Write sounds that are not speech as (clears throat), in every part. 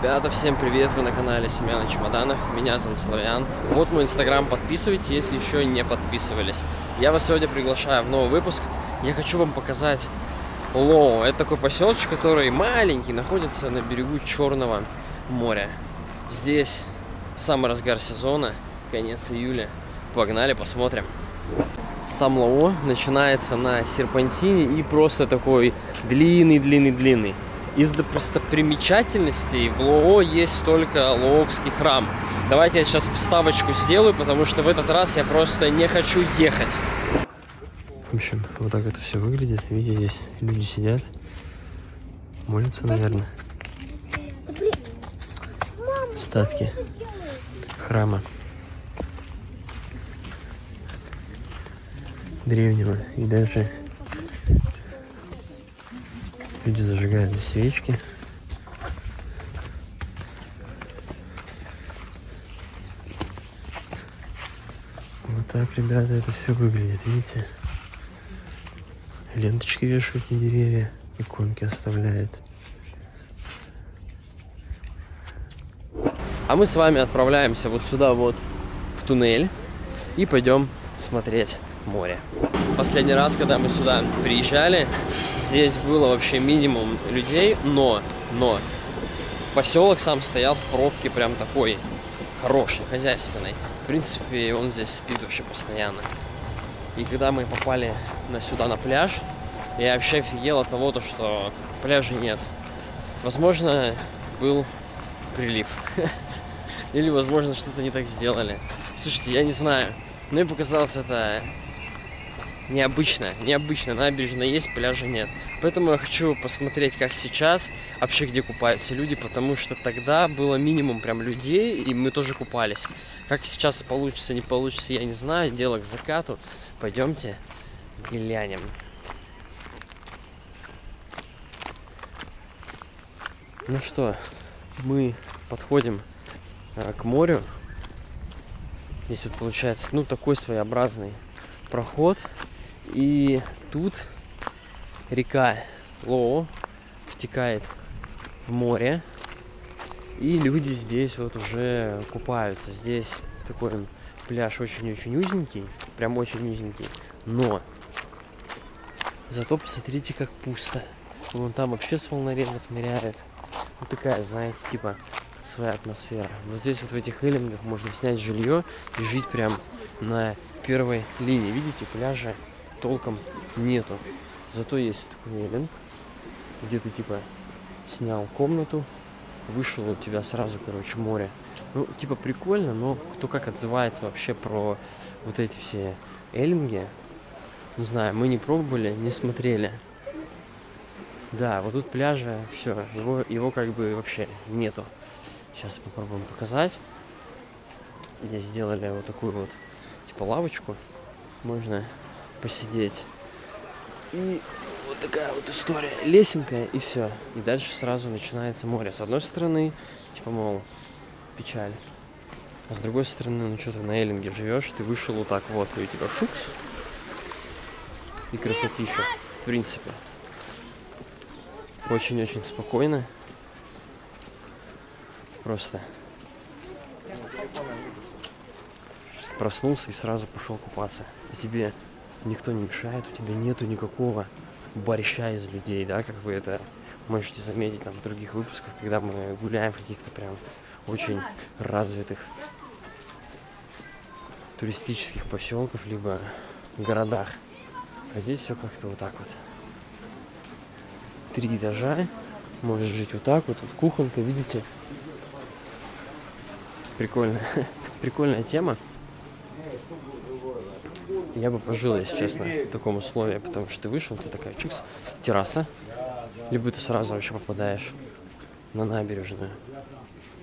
Ребята, всем привет! Вы на канале Семья на чемоданах. Меня зовут Славян. Вот мой инстаграм, подписывайтесь, если еще не подписывались. Я вас сегодня приглашаю в новый выпуск. Я хочу вам показать Лоу. Это такой поселочек, который маленький, находится на берегу Черного моря. Здесь самый разгар сезона, конец июля. Погнали, посмотрим. Сам Лоо начинается на серпантине и просто такой длинный-длинный-длинный. Из достопримечательностей в Лоо есть только Лоокский храм. Давайте я сейчас вставочку сделаю, потому что в этот раз я просто не хочу ехать. В общем, вот так это все выглядит. Видите, здесь люди сидят, молятся, наверное. Статки храма. древнего. И даже люди зажигают здесь свечки. Вот так, ребята, это все выглядит, видите? Ленточки вешают на деревья, иконки оставляют. А мы с вами отправляемся вот сюда вот в туннель и пойдем смотреть море. Последний раз, когда мы сюда приезжали, здесь было вообще минимум людей, но, но поселок сам стоял в пробке прям такой хороший, хозяйственный. В принципе, он здесь стоит вообще постоянно. И когда мы попали на сюда на пляж, я вообще офигел от того, то, что пляжа нет. Возможно, был прилив. (laughs) Или, возможно, что-то не так сделали. Слушайте, я не знаю. Мне показалось это необычно, необычно. Набережная есть, пляжа нет. Поэтому я хочу посмотреть, как сейчас, вообще где купаются люди, потому что тогда было минимум прям людей, и мы тоже купались. Как сейчас получится, не получится, я не знаю. Дело к закату. Пойдемте глянем. Ну что, мы подходим а, к морю. Здесь вот получается, ну, такой своеобразный проход. И тут река Лоо втекает в море. И люди здесь вот уже купаются. Здесь такой пляж очень-очень узенький. Прям очень узенький. Но зато посмотрите, как пусто. Вон там вообще с волнорезов ныряют. Вот такая, знаете, типа своя атмосфера. Вот здесь вот в этих эллингах можно снять жилье и жить прям на первой линии. Видите, пляжа толком нету. Зато есть такой эллинг, где ты типа снял комнату, вышел у тебя сразу, короче, море. Ну, типа прикольно, но кто как отзывается вообще про вот эти все эллинги, не знаю, мы не пробовали, не смотрели. Да, вот тут пляжа, все, его, его как бы вообще нету. Сейчас попробуем показать. Здесь сделали вот такую вот, типа лавочку. Можно посидеть. И вот такая вот история. Лесенка и все. И дальше сразу начинается море. С одной стороны, типа, мол, печаль. А с другой стороны, ну что ты на Эллинге живешь, ты вышел вот так вот, и у тебя шукс. И красотища, в принципе. Очень-очень спокойно. Просто проснулся и сразу пошел купаться. И тебе никто не мешает, у тебя нету никакого борща из людей, да, как вы это можете заметить там в других выпусках, когда мы гуляем в каких-то прям очень развитых туристических поселках, либо городах. А здесь все как-то вот так вот. Три этажа, можешь жить вот так вот, тут кухонка, видите? Прикольная, (laughs) прикольная тема я бы пожил, если честно, в таком условии, потому что ты вышел, ты такая чикс, терраса, либо ты сразу вообще попадаешь на набережную.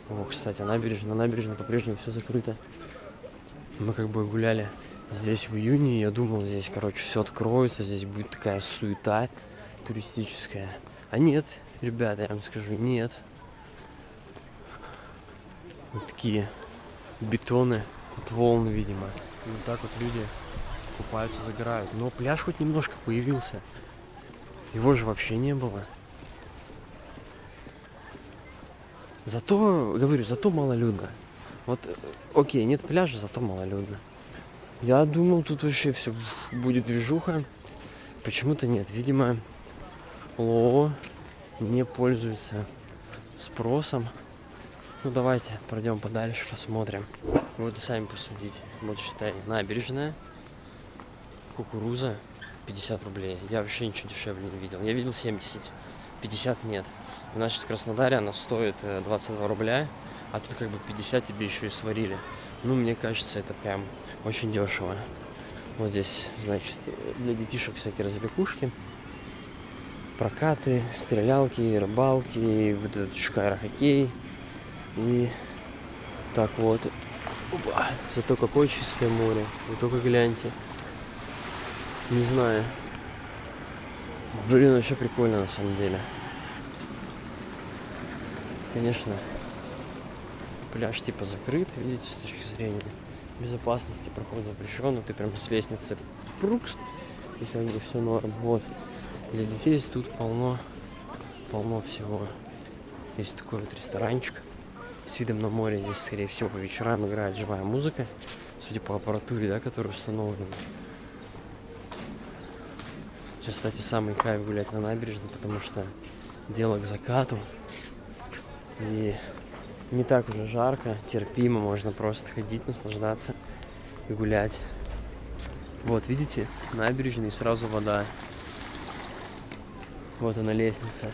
О, кстати, набережная, на набережной по-прежнему все закрыто. Мы как бы гуляли здесь в июне, я думал, здесь, короче, все откроется, здесь будет такая суета туристическая. А нет, ребята, я вам скажу, нет. Вот такие бетоны от волн, видимо. Вот так вот люди купаются, загорают. Но пляж хоть немножко появился. Его же вообще не было. Зато, говорю, зато малолюдно. Вот, э, окей, нет пляжа, зато малолюдно. Я думал, тут вообще все будет движуха. Почему-то нет. Видимо, ЛО не пользуется спросом. Ну давайте пройдем подальше, посмотрим. Вот и сами посудите. Вот считай, набережная, кукуруза 50 рублей. Я вообще ничего дешевле не видел. Я видел 70, 50 нет. Значит, в Краснодаре она стоит 22 рубля, а тут как бы 50 тебе еще и сварили. Ну, мне кажется, это прям очень дешево. Вот здесь, значит, для детишек всякие развлекушки. Прокаты, стрелялки, рыбалки, вот этот шкайр-хоккей. И так вот. Опа. Зато какое чистое море. Вы только гляньте. Не знаю. Блин, вообще прикольно на самом деле. Конечно, пляж типа закрыт, видите, с точки зрения безопасности, проход запрещен, ты прям с лестницы прукс, и как бы все норм. Вот. Для детей здесь тут полно, полно всего. Есть такой вот ресторанчик с видом на море. Здесь, скорее всего, по вечерам играет живая музыка, судя по аппаратуре, да, которая установлена. Сейчас, кстати, самый кайф гулять на набережной, потому что дело к закату. И не так уже жарко, терпимо, можно просто ходить, наслаждаться и гулять. Вот, видите, набережная и сразу вода. Вот она лестница.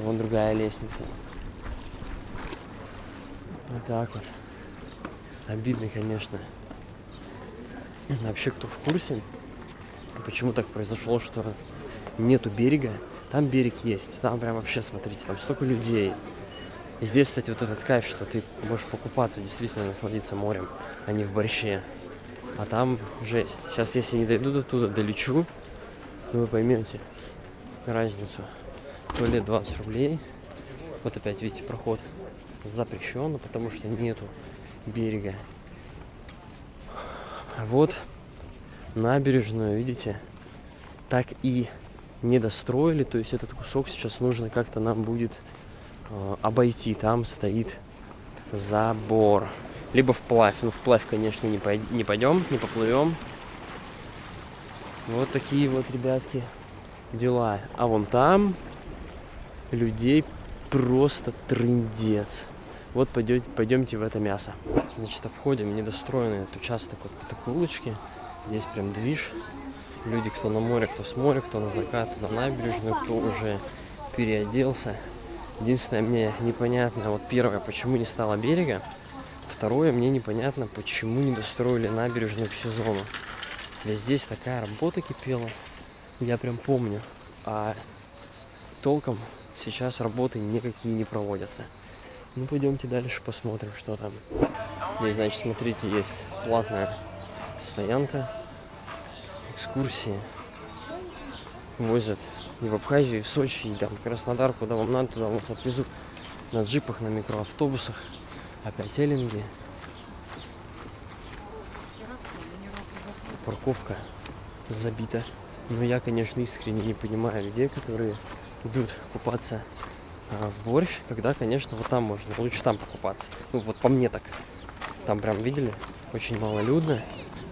Вон другая лестница. Вот так вот. Обидно, конечно. Вообще, кто в курсе, почему так произошло, что нету берега, там берег есть. Там прям вообще, смотрите, там столько людей. И здесь, кстати, вот этот кайф, что ты можешь покупаться, действительно насладиться морем, а не в борще. А там жесть. Сейчас, если не дойду до туда, долечу, ну вы поймете разницу. Туалет 20 рублей. Вот опять, видите, проход запрещен, потому что нету берега. Вот набережную, видите, так и не достроили, то есть этот кусок сейчас нужно как-то нам будет э, обойти. Там стоит забор. Либо вплавь. Ну, вплавь, конечно, не, пой не пойдем, не поплывем. Вот такие вот, ребятки, дела. А вон там людей просто трындец. Вот пойдете, пойдемте в это мясо. Значит, обходим недостроенный этот участок вот по такой улочке. Здесь прям движ люди, кто на море, кто с моря, кто на закат, на набережную, кто уже переоделся. Единственное, мне непонятно, вот первое, почему не стало берега. Второе, мне непонятно, почему не достроили набережную к сезону. Ведь здесь такая работа кипела, я прям помню. А толком сейчас работы никакие не проводятся. Ну, пойдемте дальше посмотрим, что там. Здесь, значит, смотрите, есть платная стоянка экскурсии возят и в Абхазию, и в Сочи, и там в Краснодар, куда вам надо, туда вас отвезут на джипах, на микроавтобусах, опять эллинги. Парковка забита. Но я, конечно, искренне не понимаю людей, которые идут купаться а, в борщ, когда, конечно, вот там можно. Лучше там покупаться. Ну, вот по мне так. Там прям, видели, очень малолюдно,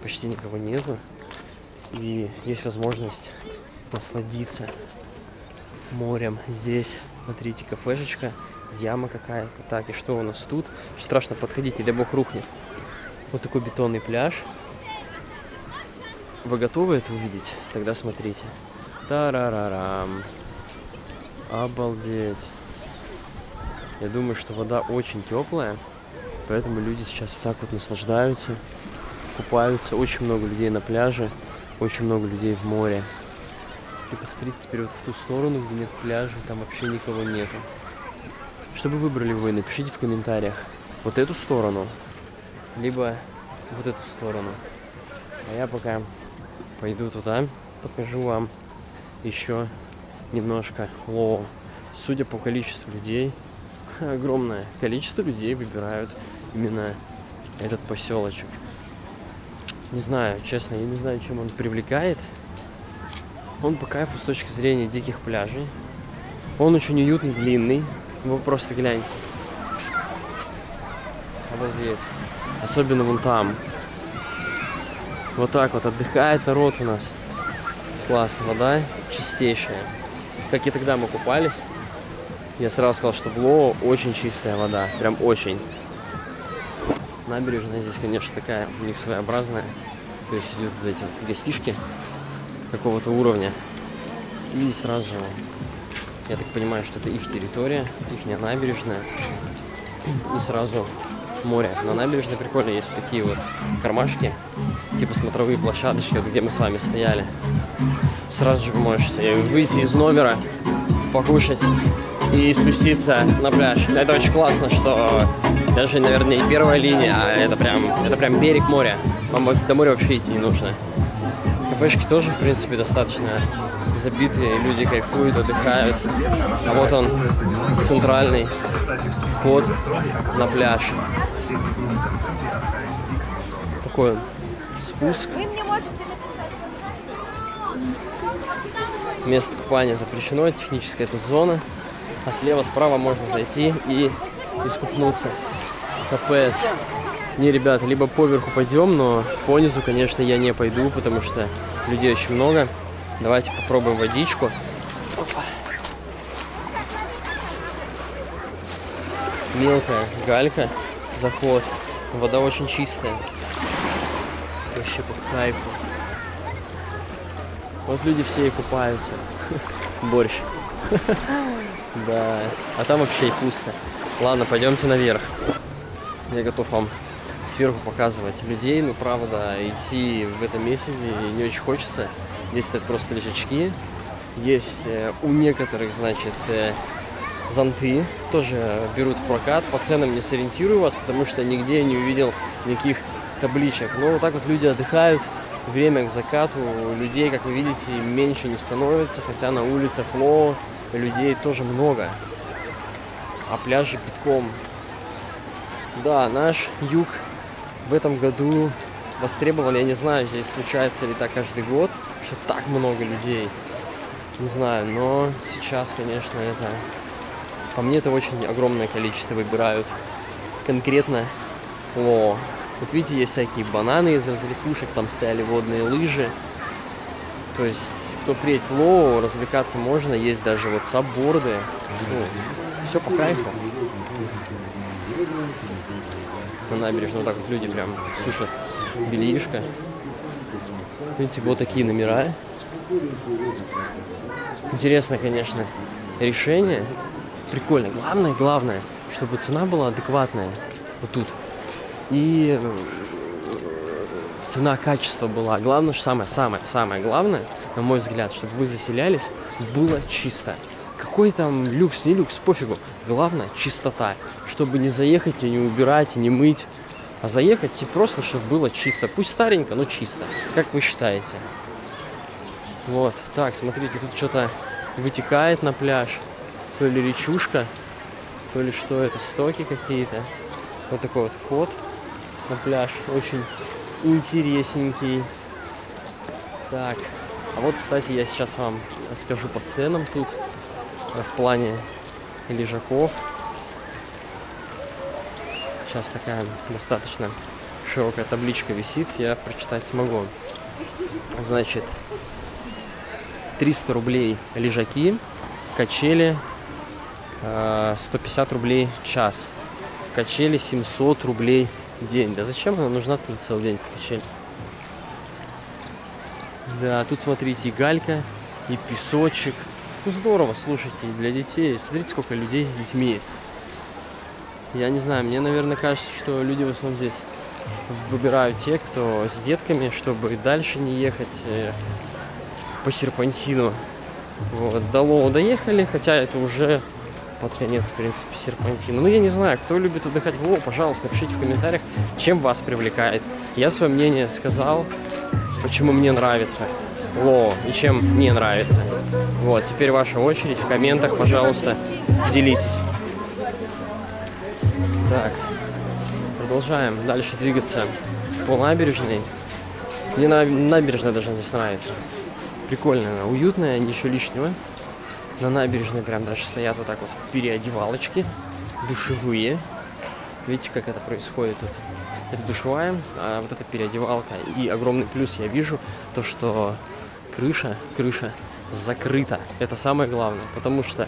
почти никого нету и есть возможность насладиться морем здесь. Смотрите, кафешечка, яма какая-то. Так, и что у нас тут? Страшно подходить, или бог рухнет. Вот такой бетонный пляж. Вы готовы это увидеть? Тогда смотрите. Тарарарам. Обалдеть. Я думаю, что вода очень теплая, поэтому люди сейчас вот так вот наслаждаются, купаются. Очень много людей на пляже очень много людей в море. И посмотрите теперь вот в ту сторону, где нет пляжа, там вообще никого нету. Что бы выбрали вы, напишите в комментариях. Вот эту сторону, либо вот эту сторону. А я пока пойду туда, покажу вам еще немножко Лоу. Судя по количеству людей, (laughs) огромное количество людей выбирают именно этот поселочек. Не знаю, честно, я не знаю, чем он привлекает. Он по кайфу с точки зрения диких пляжей. Он очень уютный, длинный. Вы просто гляньте. Обалдеть. Особенно вон там. Вот так вот отдыхает народ у нас. Классно, вода чистейшая. Как и тогда мы купались, я сразу сказал, что в Лоо очень чистая вода. Прям очень. Набережная здесь, конечно, такая у них своеобразная. То есть идут вот эти вот гостишки какого-то уровня. И сразу же, я так понимаю, что это их территория, их набережная. И сразу море. На набережной прикольно есть вот такие вот кармашки, типа смотровые площадочки, вот где мы с вами стояли. Сразу же вы можете выйти из номера, покушать и спуститься на пляж. Это очень классно, что даже, наверное, не первая линия, а это прям, это прям берег моря. Вам до моря вообще идти не нужно. Кафешки тоже, в принципе, достаточно забитые, люди кайфуют, отдыхают. А вот он, центральный вход на пляж. Такой он спуск. Место купания запрещено, техническая тут зона. А слева, справа можно зайти и искупнуться. Капец. Не, ребята, либо поверху пойдем, но по низу, конечно, я не пойду, потому что людей очень много. Давайте попробуем водичку. Опа. Мелкая галька, заход. Вода очень чистая. Вообще по кайфу. Вот люди все и купаются. (laughs) Борщ. (laughs) Да. А там вообще и пусто. Ладно, пойдемте наверх. Я готов вам сверху показывать людей. Ну, правда, идти в этом месте не очень хочется. Здесь стоят просто лежачки. Есть э, у некоторых, значит, э, зонты. Тоже берут в прокат. По ценам не сориентирую вас, потому что нигде не увидел никаких табличек. Но вот так вот люди отдыхают. Время к закату. Людей, как вы видите, меньше не становится. Хотя на улицах Ло людей тоже много. А пляжи битком. Да, наш юг в этом году востребован. Я не знаю, здесь случается ли так каждый год что так много людей. Не знаю, но сейчас, конечно, это... По мне это очень огромное количество выбирают. Конкретно Ло. Вот видите, есть всякие бананы из развлекушек, там стояли водные лыжи. То есть, приедет в Лоу, развлекаться можно. Есть даже вот сабборды. Ну, все по кайфу. На набережной вот так вот люди прям сушат бельишко. Видите, вот такие номера. Интересно, конечно, решение. Прикольно. Главное, главное, чтобы цена была адекватная. Вот тут. И э, цена качества была. Главное, самое-самое, самое главное, на мой взгляд, чтобы вы заселялись, было чисто. Какой там люкс, не люкс, пофигу. Главное, чистота. Чтобы не заехать и не убирать, и не мыть. А заехать и просто, чтобы было чисто. Пусть старенько, но чисто. Как вы считаете? Вот. Так, смотрите, тут что-то вытекает на пляж. То ли речушка, то ли что это, стоки какие-то. Вот такой вот вход на пляж. Очень интересненький. Так. А вот, кстати, я сейчас вам расскажу по ценам тут. В плане лежаков. Сейчас такая достаточно широкая табличка висит, я прочитать смогу. Значит, 300 рублей лежаки, качели 150 э, рублей час, качели 700 рублей день. Да зачем она нужна на целый день качель? Да, тут смотрите и галька, и песочек. Ну здорово, слушайте, для детей. Смотрите, сколько людей с детьми. Я не знаю, мне, наверное, кажется, что люди в основном здесь выбирают те, кто с детками, чтобы дальше не ехать э, по серпантину. Вот, до Лоу доехали, хотя это уже под конец, в принципе, серпантина. Ну, я не знаю, кто любит отдыхать в Лоу, пожалуйста, напишите в комментариях, чем вас привлекает. Я свое мнение сказал, почему мне нравится Лоу и чем не нравится. Вот, теперь ваша очередь в комментах, пожалуйста, делитесь. Так, продолжаем дальше двигаться по набережной. Мне на, набережная даже здесь нравится. Прикольная она, уютная, ничего лишнего. На набережной прям даже стоят вот так вот переодевалочки, душевые. Видите, как это происходит тут? Это душевая, а вот эта переодевалка. И огромный плюс я вижу, то что крыша, крыша закрыта. Это самое главное, потому что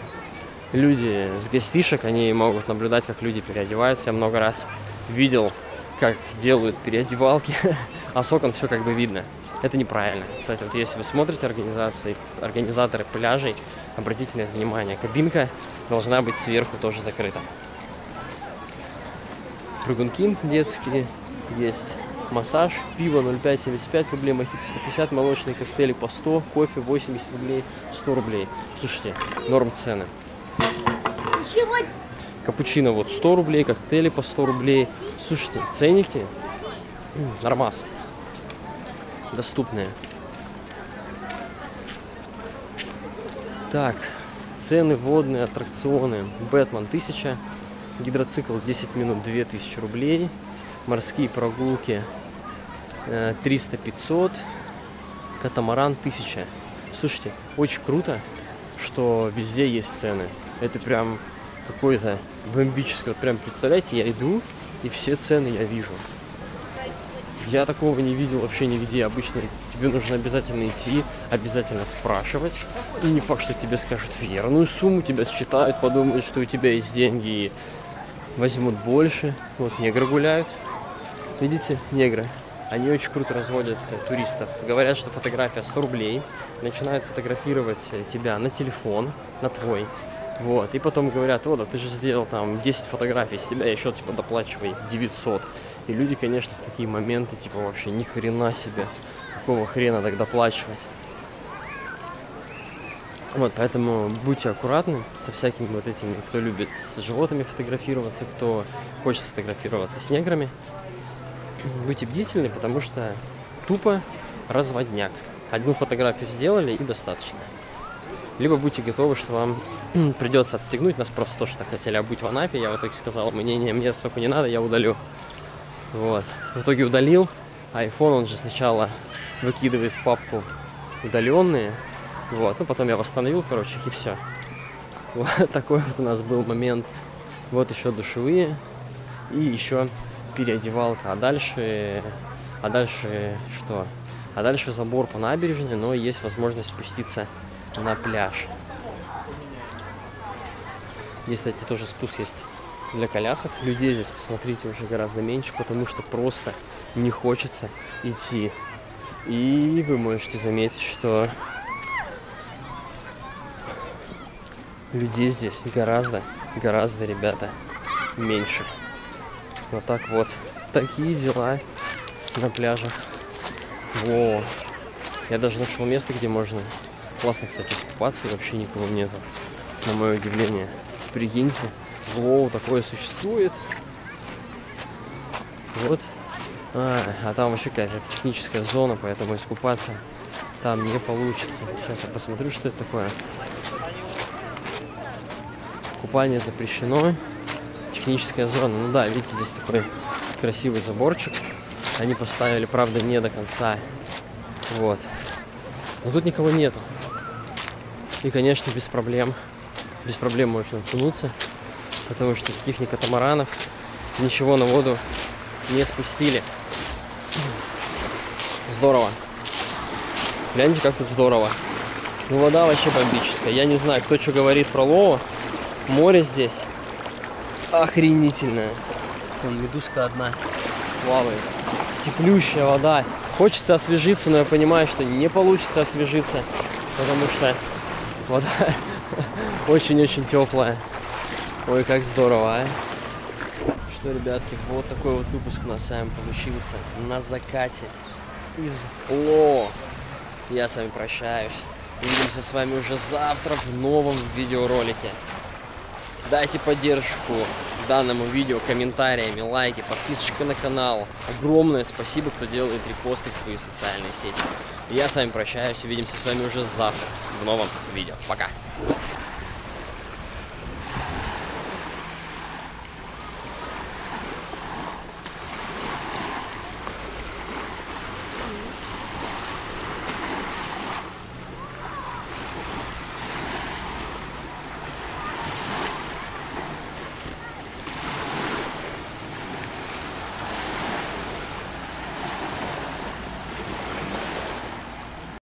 люди с гостишек, они могут наблюдать, как люди переодеваются. Я много раз видел, как делают переодевалки, (laughs) а с окон все как бы видно. Это неправильно. Кстати, вот если вы смотрите организации, организаторы пляжей, обратите на это внимание. Кабинка должна быть сверху тоже закрыта. Прыгунки детские есть. Массаж, пиво 0,575 рублей, мохито 150, молочные коктейли по 100, кофе 80 рублей, 100 рублей. Слушайте, норм цены. Капучино вот 100 рублей, коктейли по 100 рублей. Слушайте, ценники нормас. Доступные. Так, цены водные, аттракционы. Бэтмен 1000, гидроцикл 10 минут 2000 рублей, морские прогулки э, 300-500, катамаран 1000. Слушайте, очень круто, что везде есть цены. Это прям какой-то бомбический. Вот прям представляете, я иду, и все цены я вижу. Я такого не видел вообще нигде. Обычно тебе нужно обязательно идти, обязательно спрашивать. И не факт, что тебе скажут верную сумму, тебя считают, подумают, что у тебя есть деньги и возьмут больше. Вот негры гуляют. Видите, негры. Они очень круто разводят э, туристов. Говорят, что фотография 100 рублей. Начинают фотографировать э, тебя на телефон, на твой. Вот. И потом говорят, вот, а ты же сделал там 10 фотографий с тебя, еще типа доплачивай 900. И люди, конечно, в такие моменты, типа, вообще ни хрена себе. Какого хрена так доплачивать? Вот, поэтому будьте аккуратны со всякими вот этими, кто любит с животными фотографироваться, кто хочет фотографироваться с неграми. Будьте бдительны, потому что тупо разводняк. Одну фотографию сделали и достаточно. Либо будьте готовы, что вам (clears throat) придется отстегнуть. Нас просто тоже так хотели обуть в Анапе. Я в итоге сказал, мне, не, мне столько не надо, я удалю. Вот. В итоге удалил. IPhone он же сначала выкидывает в папку удаленные. Вот. Ну, потом я восстановил, короче, и все. Вот такой вот у нас был момент. Вот еще душевые. И еще переодевалка. А дальше... А дальше что? А дальше забор по набережной, но есть возможность спуститься на пляж. Здесь, кстати, тоже спуск есть для колясок. Людей здесь, посмотрите, уже гораздо меньше, потому что просто не хочется идти. И вы можете заметить, что людей здесь гораздо, гораздо, ребята, меньше. Вот так вот. Такие дела на пляжах. Во. Я даже нашел место, где можно классно, кстати, искупаться, и вообще никого нету. На мое удивление. Прикиньте, Воу, такое существует. Вот. А, а там вообще какая-то техническая зона, поэтому искупаться там не получится. Сейчас я посмотрю, что это такое. Купание запрещено. Техническая зона. Ну да, видите, здесь такой красивый заборчик. Они поставили, правда, не до конца. Вот. Но тут никого нету. И, конечно, без проблем. Без проблем можно окунуться. Потому что таких ни катамаранов, ничего на воду не спустили. Здорово. Гляньте, как тут здорово. Ну, вода вообще бомбическая. Я не знаю, кто что говорит про Лоу. Море здесь охренительное. Вон медузка одна плавает. Теплющая вода. Хочется освежиться, но я понимаю, что не получится освежиться, потому что вода (laughs) очень-очень теплая. Ой, как здорово, а. Что, ребятки, вот такой вот выпуск у нас с вами получился на закате из Ло. Я с вами прощаюсь. Увидимся с вами уже завтра в новом видеоролике. Дайте поддержку данному видео комментариями, лайки, подписочкой на канал. Огромное спасибо, кто делает репосты в свои социальные сети. Я с вами прощаюсь. Увидимся с вами уже завтра в новом видео. Пока.